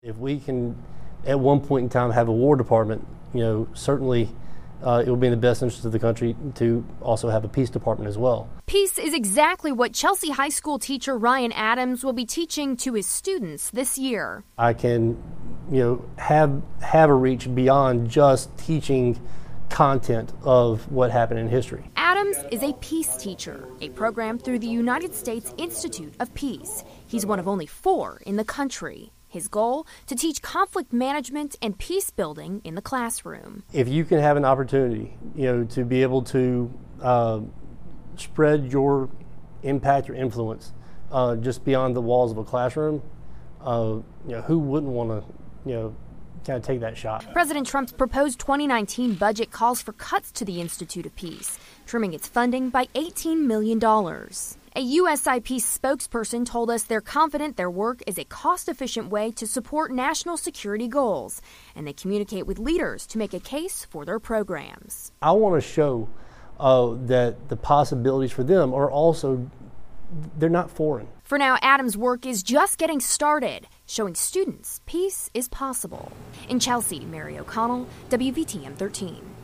If we can, at one point in time, have a War Department, you know, certainly uh, it will be in the best interest of the country to also have a peace department as well. Peace is exactly what Chelsea High School teacher Ryan Adams will be teaching to his students this year. I can, you know, have have a reach beyond just teaching content of what happened in history. Adams is a peace teacher, a program through the United States Institute of Peace. He's one of only four in the country. His goal to teach conflict management and peace building in the classroom. If you can have an opportunity, you know, to be able to uh, spread your impact or influence uh, just beyond the walls of a classroom, uh, you know, who wouldn't want to, you know, kind of take that shot. President Trump's proposed 2019 budget calls for cuts to the Institute of Peace, trimming its funding by $18 million. A USIP spokesperson told us they're confident their work is a cost efficient way to support national security goals, and they communicate with leaders to make a case for their programs. I want to show uh, that the possibilities for them are also they're not foreign. For now, Adams' work is just getting started, showing students peace is possible. In Chelsea, Mary O'Connell, WVTM 13.